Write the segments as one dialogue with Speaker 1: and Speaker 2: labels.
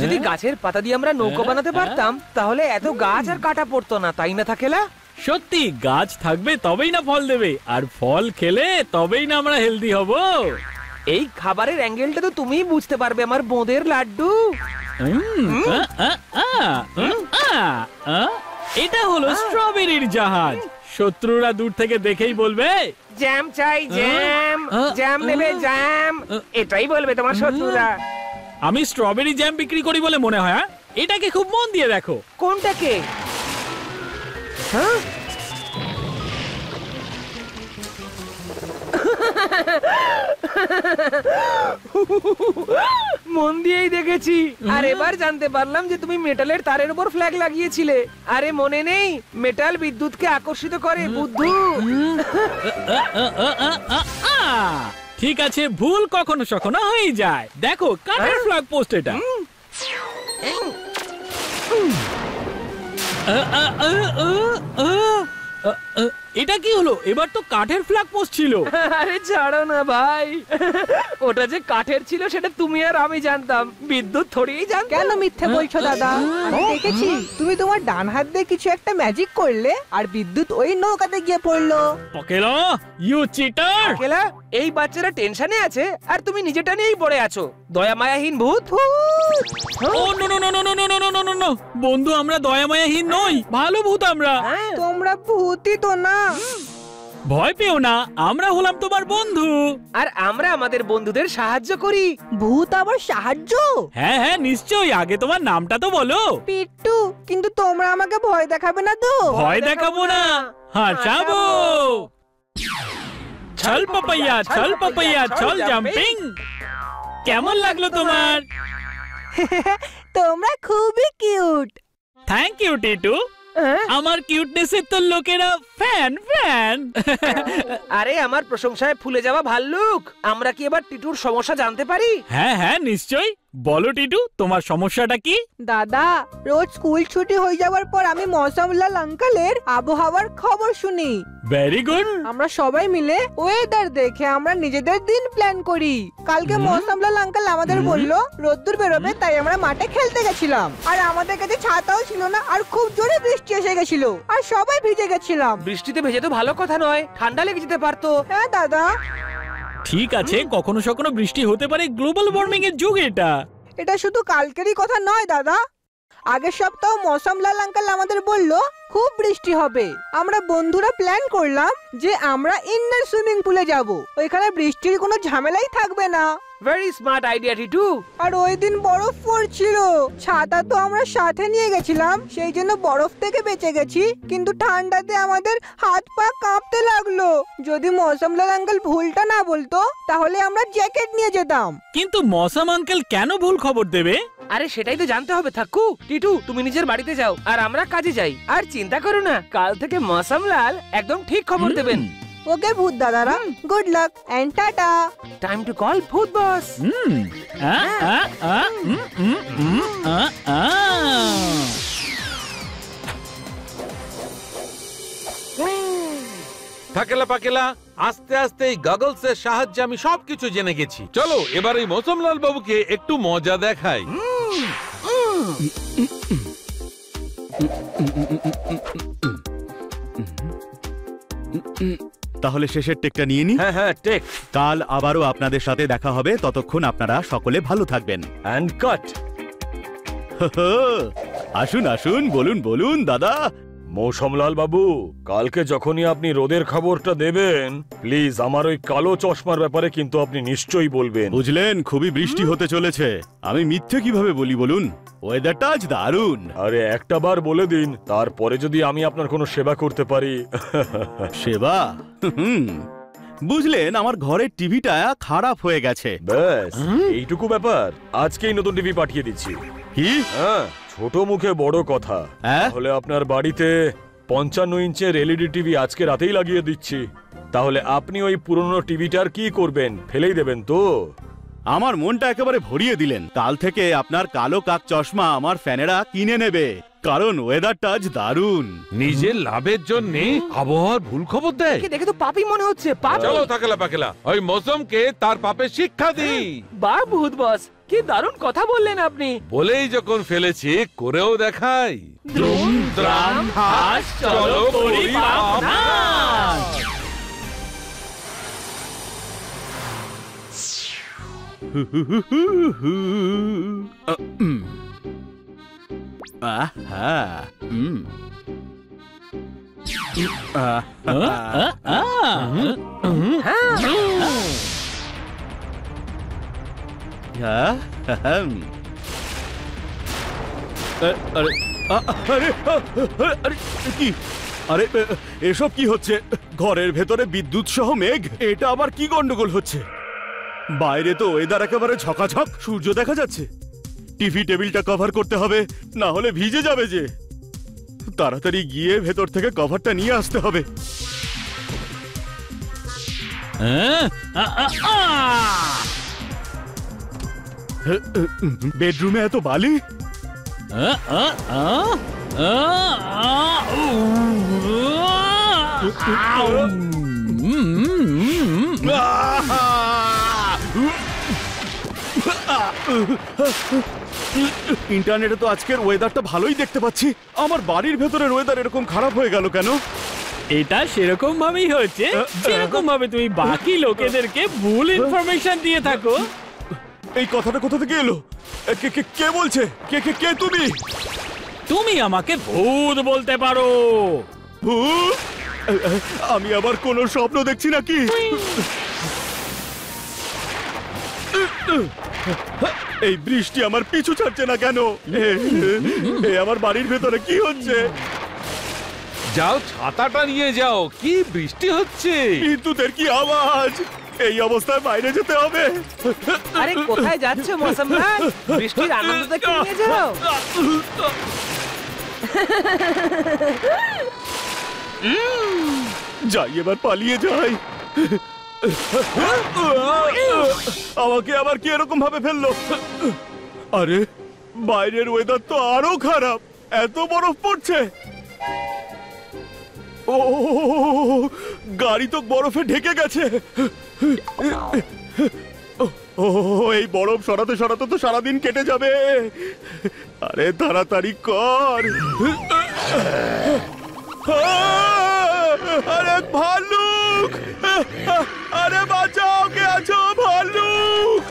Speaker 1: যদি গাছের পাতা দিয়ে আমরা নৌকো বানাতে পারতাম তাহলে এত গাছ আর কাটা পড়তো না তাই না থাকেলা
Speaker 2: সত্যি গাছ থাকবে তবেই না ফল দেবে আর ফল খেলে তবেই না আমরা হেলদি হব
Speaker 1: এই খাবারের অ্যাঙ্গেলটা তো তুমিই বুঝতে পারবে আমার বোঁদের লাড্ডু।
Speaker 2: এটা হলো স্ট্রবেরির জাহাজ শত্রুরা দূর থেকে দেখেই বলবে
Speaker 1: জ্যাম চাই জ্যাম জ্যাম নেবে জ্যাম। এটাই বলবে তোমার শত্রুরা।
Speaker 2: আমি স্ট্রবেরি জ্যাম বিক্রি করি বলে মনে হয় হ্যাঁ? এটাকে খুব মন দিয়ে দেখো।
Speaker 1: কোনটাকে? হ্যাঁ? মন দিয়েই দেখেছি। আর এবার জানতে পারলাম যে তুমি মেটালের তারের উপর ফ্ল্যাগ লাগিয়েছিলে। আরে মনে নেই মেটাল বিদ্যুৎকে আকর্ষিত করে বুদ্ধু।
Speaker 2: ঠিক আছে ভুল কখনো সখনো হয়ে যায়। দেখো কাঠের ফ্ল্যাগ পোস্ট এটা। আ, আ, আ, আ, এটা কি হলো এবার তো কাঠের ফ্ল্যাগ পোস্ট ছিল
Speaker 1: আরে ছাড়ো না ভাই ওটা যে কাঠের ছিল সেটা তুমি আর আমি জানতাম বিদ্যুৎ থরিই জানতাম
Speaker 3: কেন মিথ্যে বলছো দাদা আমি দেখেছি তুমি তোমার ডান হাত দিয়ে কিছু একটা ম্যাজিক করলে আর বিদ্যুৎ ওই নৌকাতে গিয়ে পড়ল
Speaker 2: পকেলো ইউ চিটার
Speaker 1: কেলা এই বাচ্চারা টেনশনে আছে আর তুমি নিজেটা নিয়েই পড়ে আছো দয়া মায়াহীন ভূত
Speaker 2: ও no no no no no no no no no no বন্ধু আমরা দয়া মায়াহীন নই ভালো ভূত আমরা
Speaker 1: হ্যাঁ,
Speaker 3: তোমরা ভূতই তো না।
Speaker 2: ভয় পেও না আমরা হলাম তোমার বন্ধু।
Speaker 1: আর আমরা আমাদের বন্ধুদের সাহায্য করি।
Speaker 3: ভূত আবার সাহায্য?
Speaker 2: হ্যাঁ হ্যাঁ নিশ্চয়ই আগে তোমার নামটা তো বলো।
Speaker 3: পিট্টু কিন্তু তোমরা আমাকে ভয় দেখাবে না তো?
Speaker 2: ভয় দেখাবো না। হাসাবো ছল পাপাইয়া ছল পাপাইয়া ছল জাম্পিং। কেমন লাগল তোমার?
Speaker 3: তোমরা খুবই কিউট।
Speaker 2: Thank you Titu? আমার কিউটনেসের তো লোকেরা ফ্যান ফ্যান
Speaker 1: আরে আমার প্রশংসায় ফুলে যাওয়া ভাল্লুক। আমরা কি এবার টিটুর সমস্যা জানতে পারি?
Speaker 2: হ্যাঁ হ্যাঁ নিশ্চয়ই। বলো টিটু তোমার সমস্যাটা কি?
Speaker 3: দাদা রোজ স্কুল ছুটি হয়ে যাওয়ার পর আমি মৌসামলাল আঙ্কালের আবহাওয়ার খবর শুনি।
Speaker 2: ভেরি গুড
Speaker 3: আমরা সবাই মিলে ওয়েদার দেখে আমরা নিজেদের দিন প্ল্যান করি। কালকে মৌসামলাল আঙ্কাল আমাদের বলল রোদ্দুর বেরোবে তাই আমরা মাঠে খেলতে গেছিলাম। আর আমাদের কাছে ছাতাও ছিল না আর খুব জোরে বৃষ্টি এসে গেছিল। আর সবাই ভিজে গেছিলাম।
Speaker 1: বৃষ্টিতে ভেজে তো ভালো কথা নয় ঠান্ডা লেগে যেতে পারতো।
Speaker 3: হ্যাঁ দাদা।
Speaker 2: ঠিক আছে, কখনো সকনো বৃষ্টি হতে পারে গ্লোবাল ওয়ার্মিং এর যুগ এটা।
Speaker 3: এটা শুধু কালকেরই কথা নয়, দাদা। আগের সপ্তাহ মৌসামলাল আঙ্কাল আমাদের বলল, খুব বৃষ্টি হবে। আমরা বন্ধুরা প্ল্যান করলাম যে আমরা ইন্ডার সুইমিং পুলে যাব। ওইখানে বৃষ্টির কোনো ঝামেলাই থাকবে না।
Speaker 1: ভেরি স্মার্ট আইডিয়া টিটু
Speaker 3: আর ওই দিন বরফ পড়ছিল। ছাতা তো আমরা সাথে নিয়ে গেছিলাম সেই জন্য বরফ থেকে বেঁচে গেছি কিন্তু ঠান্ডাতে আমাদের হাত পা কাঁপতে লাগল। যদি মৌসামলাল আঙ্কেল ভুলটা না বলতো তাহলে আমরা জ্যাকেট নিয়ে যেতাম।
Speaker 2: কিন্তু মৌসাম আঙ্কেল কেন ভুল খবর দেবে?
Speaker 1: আরে সেটাই তো জানতে হবে থাকু। টিটু তুমি নিজের বাড়িতে যাও আর আমরা কাজে যাই। আর চিন্তা করো না কাল থেকে মৌসাম লাল একদম ঠিক খবর দেবেন।
Speaker 3: ওকে ভূত দাদারা good luck and tata.
Speaker 1: Time to call ভূত বস
Speaker 2: হুম। আ, আ।
Speaker 4: থাকেলা পাকেলা আস্তে আস্তে এই গগলস এর সাহায্যে আমি সবকিছু জেনে গেছি। চলো এবার এই মৌসুমলাল বাবুকে একটু মজা দেখাই।
Speaker 5: তাহলে শেষের টেকটা নিয়ে নি।
Speaker 4: হ্যাঁ হ্যাঁ টেক।
Speaker 5: কাল আবারও আপনাদের সাথে দেখা হবে। ততক্ষণ আপনারা সকলে ভালো থাকবেন।
Speaker 4: অ্যান্ড কাট
Speaker 5: আসুন আসুন বলুন বলুন দাদা।
Speaker 6: মৌসমলাল বাবু কালকে যখনই আপনি রোদের খবরটা দেবেন প্লিজ আমার ওই কালো চশমার ব্যাপারে কিন্তু আপনি নিশ্চয়ই বলবেন।
Speaker 5: বুঝলেন খুবই বৃষ্টি হতে চলেছে। আমি মিথ্যে কীভাবে বলি বলুন? ওয়েদারটা আজ দারুণ।
Speaker 6: আরে একটা বার বলে দিন তারপরে যদি আমি আপনার কোনো সেবা করতে পারি।
Speaker 5: সেবা? হুম। বুঝলেন আমার ঘরের টিভিটা খারাপ হয়ে গেছে।
Speaker 6: ব্যাস এইটুকু ব্যাপার। আজকেই নতুন টিভি পাঠিয়ে দিচ্ছি।
Speaker 5: কি?
Speaker 6: হ্যাঁ। ছোট মুখে বড় কথা।
Speaker 5: হ্যাঁ?
Speaker 6: তাহলে আপনার বাড়িতে পঞ্চান্ন ইঞ্চের এলইডি টিভি আজকে রাতেই লাগিয়ে দিচ্ছি। তাহলে আপনি ওই পুরনো টিভিটার কি করবেন ফেলেই দেবেন তো।
Speaker 5: আমার মনটা একেবারে ভরিয়ে দিলেন। কাল থেকে আপনার কালো কাক চশমা আমার ফ্যানেরা কিনে নেবে। কারণ ওয়েদারটা আজ দারুণ।
Speaker 4: নিজের লাভের জন্য আবহাওয়ার ভুল খবর দেয়।
Speaker 1: দেখে দেখে তো পাপি মনে হচ্ছে পাপি
Speaker 4: চলো থাকেলা পাকেলা। ওই মৌসুমকে তার পাপের শিক্ষা দিই।
Speaker 1: বা ভূত বস। কি দারুণ কথা বললেন আপনি।
Speaker 4: বলেই যখন ফেলেছি করেও দেখাই। দ্রাম হাস চলো করি পাপ নাশ।
Speaker 5: আহা হুম আহা আহম। আরে আরে কি আরে এসব কি হচ্ছে ঘরের ভেতরে বিদ্যুৎ সহ মেঘ এটা আবার কি গন্ডগোল হচ্ছে বাইরে তো ওয়েদার একেবারে ঝকাঝক সূর্য দেখা যাচ্ছে টিভি টেবিলটা কভার করতে হবে না হলে ভিজে যাবে যে তাড়াতাড়ি গিয়ে ভেতর থেকে কভারটা নিয়ে আসতে হবে
Speaker 2: হ্যাঁ?
Speaker 5: বেডরুমে এত বালি। ইন্টারনেটে তো আজকের ওয়েদারটা ভালোই দেখতে পাচ্ছি আমার বাড়ির ভেতরের ওয়েদার এরকম খারাপ হয়ে গেল কেন
Speaker 2: এটা সেরকম ভাবেই হয়েছে সেরকম ভাবে তুমি বাকি লোকেদেরকে ভুল ইনফরমেশন দিয়ে থাকো
Speaker 5: এই কথাটা কোথা থেকে এলো? কে কে- কে বলছে? কে কে কে তুমি?
Speaker 2: তুমি আমাকে ভূত বলতে পারো।
Speaker 5: ভূত? আমি আবার কোন স্বপ্ন দেখছি নাকি? এই বৃষ্টি আমার পিছু ছাড়ছে না কেন? আমার বাড়ির ভেতরে কি হচ্ছে?
Speaker 4: যাও ছাতাটা নিয়ে যাও। কি বৃষ্টি হচ্ছে?
Speaker 5: বিদ্যুতের কি আওয়াজ? এই অবস্থায় বাইরে যেতে হবে।
Speaker 1: আরে কোথায় যাচ্ছ মৌসুম লাল বৃষ্টির আনন্দ দেখে নিয়ে যাও।
Speaker 5: যাই এবার পালিয়ে যাই। আমাকে আবার কি এরকম ভাবে ফেলল? আরে বাইরের ওয়েদার তো আরও খারাপ। এত বরফ পড়ছে। ও গাড়ি তো বরফে ঢেকে গেছে। ও, এই বরফ সরাতে সরাতে তো সারাদিন কেটে যাবে। আরে তাড়াতাড়ি কর। আরে ভালুক আরে বাঁচাও, কে আছো ভালুক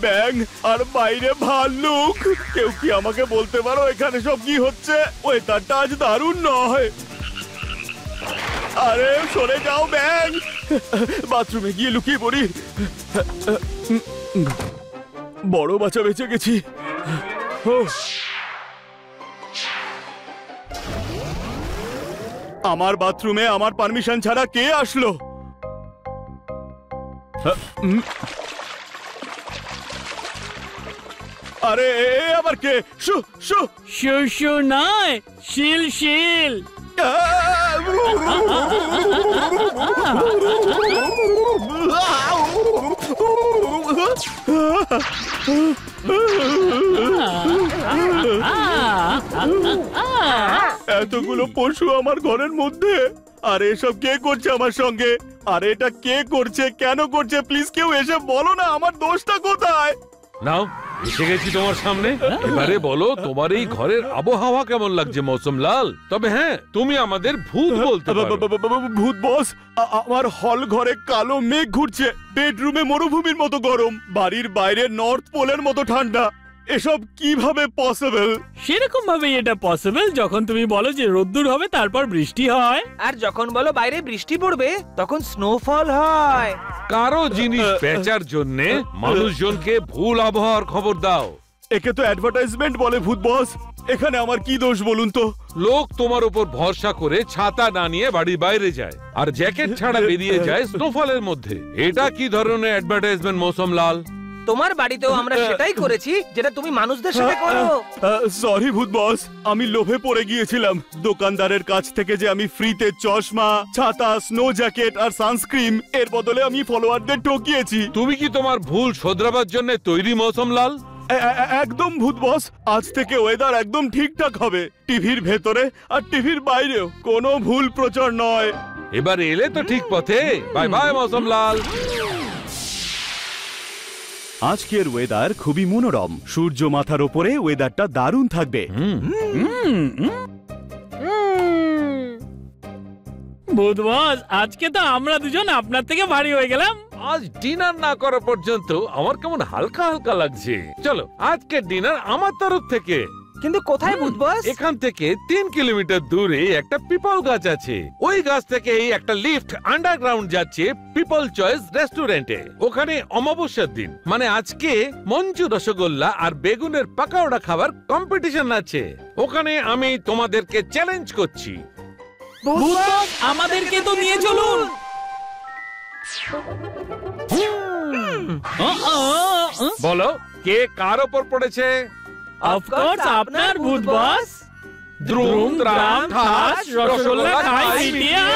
Speaker 5: ব্যাং, আর বাইরে ভাল্লুক। কেউ কি আমাকে বলতে পারো এখানে সব কি হচ্ছে? ওয়েদারটা আজ দারুণ নয়। আরে, সরে যাও ব্যাং। বাথরুমে গিয়ে লুকিয়ে পড়ি। বড় বাচ্চা বেঁচে গেছি। ও। আমার বাথরুমে আমার পারমিশন ছাড়া কে আসলো? আরে এ আবার কে? শু শু।
Speaker 2: শু নয় শিল শিল।
Speaker 5: এতগুলো পশু আমার ঘরের মধ্যে। আর এসব কে করছে আমার সঙ্গে? আর এটা কে করছে কেন করছে প্লিজ কেউ এসে বলো না আমার দোষটা কোথায়?
Speaker 4: নাও এসে গেছি তোমার সামনে। এবারে বলো তোমার এই ঘরের আবহাওয়া কেমন লাগছে মৌসুম লাল? তবে হ্যাঁ তুমি আমাদের ভূত বলতে পারো।
Speaker 5: ভূত বস আমার হল ঘরে কালো মেঘ ঘুরছে। বেডরুমে মরুভূমির মতো গরম বাড়ির বাইরে নর্থ পোলের মতো ঠান্ডা। এসব কীভাবে পসিবল
Speaker 2: সেরকম ভাবেই এটা পসিবল যখন তুমি বলো যে রোদ্দুর হবে তারপর বৃষ্টি হয়।
Speaker 1: আর যখন বলো বাইরে বৃষ্টি পড়বে তখন স্নোফল হয়।
Speaker 4: কারও জিনিস বেচার জন্য মানুষজনকে ভুল আবহাওয়ার খবর দাও।
Speaker 5: একে তো অ্যাডভার্টাইজমেন্ট বলে ভূত বস এখানে আমার কি দোষ বলুন তো?
Speaker 4: লোক তোমার উপর ভরসা করে ছাতা না নিয়ে বাড়ির বাইরে যায় আর জ্যাকেট ছাড়া বেরিয়ে যায় স্নোফলের মধ্যে। এটা কি ধরনের অ্যাডভার্টাইজমেন্ট মৌসুম লাল
Speaker 1: তোমার বাড়িতেও আমরা সেটাই করেছি যেটা তুমি মানুষদের সাথে করো।
Speaker 5: সরি ভূত বস আমি লোভে পড়ে গিয়েছিলাম। দোকানদারের কাছ থেকে যে আমি ফ্রিতে চশমা ছাতা স্নো জ্যাকেট আর সানস্ক্রিন এর বদলে আমি ফলোয়ারদের ঠকিয়েছি।
Speaker 4: তুমি কি তোমার ভুল শোধরাবার জন্য তৈরি মৌসুম লাল?
Speaker 5: একদম ভূত বস আজ থেকে ওয়েদার একদম ঠিকঠাক হবে। টিভির ভেতরে আর টিভির বাইরেও কোনো ভুল প্রচার নয়।
Speaker 4: এবার এলে তো ঠিক পথে। বাই বাই মৌসুম লাল।
Speaker 5: আজকের ওয়েদার খুবই মনোরম। সূর্য মাথার ওপরে ওয়েদারটা দারুণ থাকবে।
Speaker 2: বুধবাস বস আজকে তো আমরা দুজন আপনার থেকে ভারী হয়ে গেলাম।
Speaker 4: আজ ডিনার না করা পর্যন্ত আমার কেমন হালকা হালকা লাগছে। চলো আজকের ডিনার আমার তরফ থেকে।
Speaker 1: কিন্তু কোথায় বুধবাস?
Speaker 4: এখান থেকে তিন কিলোমিটার দূরে একটা পিপল গাছ আছে। ওই গাছ থেকে একটা লিফট আন্ডারগ্রাউন্ড যাচ্ছে পিপল চয়েস রেস্টুরেন্টে। ওখানে অমাবস্যার দিন। মানে আজকে মঞ্জু রসগোল্লা আর বেগুনের পাকাওড়া খাবার কম্পিটিশন আছে। ওখানে আমি তোমাদেরকে চ্যালেঞ্জ করছি।
Speaker 2: ভূত আমাদেরকে তো নিয়ে চলুন।
Speaker 4: বলো কে কার ওপর পড়েছে?
Speaker 2: অফকোর্স আপনার ভূত বস
Speaker 4: দ্রুম দ্রাম ঠাস রসগোল্লা খাই পিটিয়া